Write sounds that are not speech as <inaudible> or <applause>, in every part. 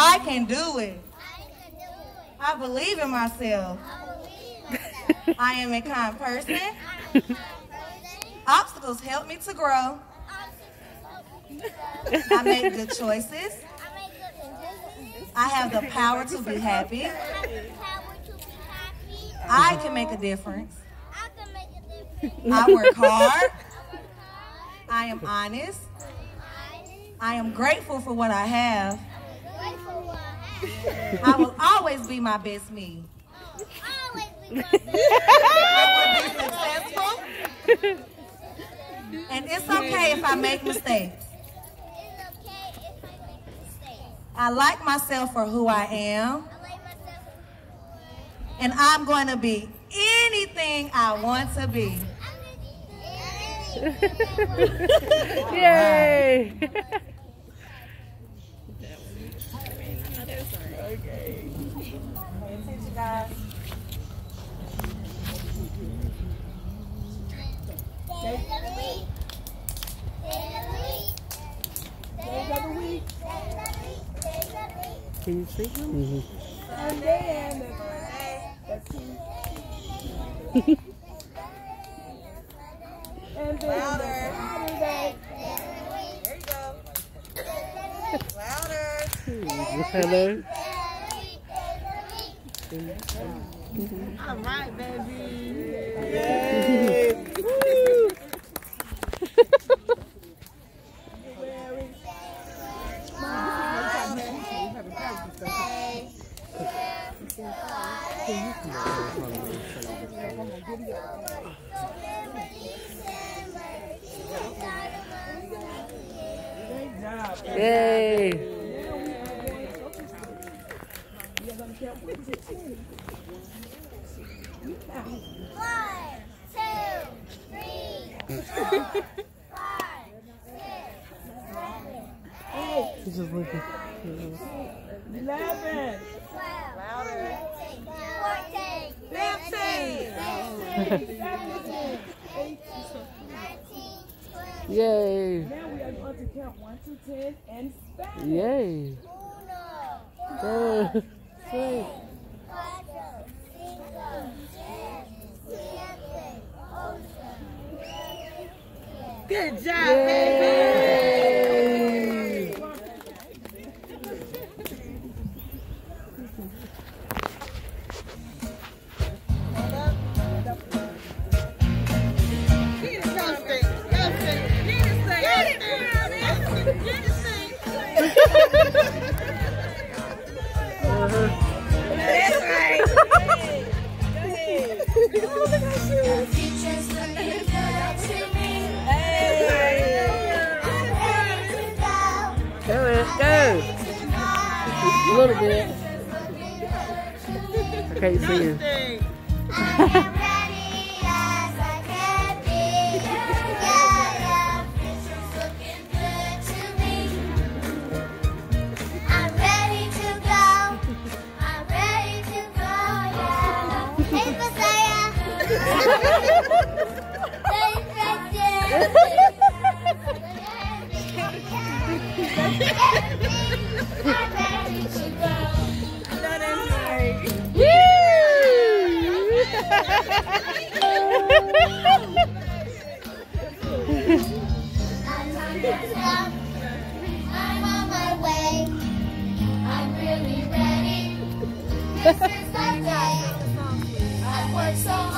I can do it. I believe in myself. <laughs> I am a kind person. Obstacles help me to grow. I make good choices. I have the power to be happy. I can make a difference. I work <laughs> hard. I am honest. I am grateful for what I have. I will always be my best me. Will be successful. And it's okay if I make mistakes. I like myself for who I am. And I'm going to be anything I want to be. <laughs> Yay! <laughs> Can you see <laughs> him? Mm hmm. And Monday and. That's him. Louder. There you go. Louder. Hello. All right, baby. Yay! One, two, three, four, five, six, seven, He's just looking. Eleven. twelve, fourteen, Fifteen. eighteen, nineteen, twenty. Yay! Now we are going to count one to ten and Spanish. Yay! Uno, Uh, diez. Good job, baby. Go it, go! A little bit. I can't see you. <laughs> This is the day. I've worked so hard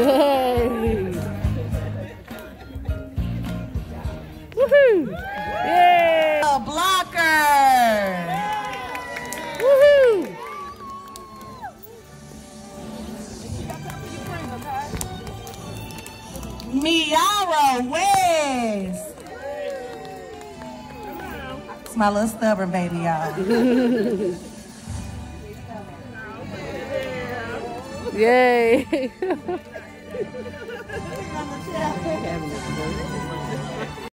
Yay! Woohoo! Yay! A blocker. Woohoo! Miara West. It's my little stubborn baby, y'all. Yay! Ik ga het zeggen.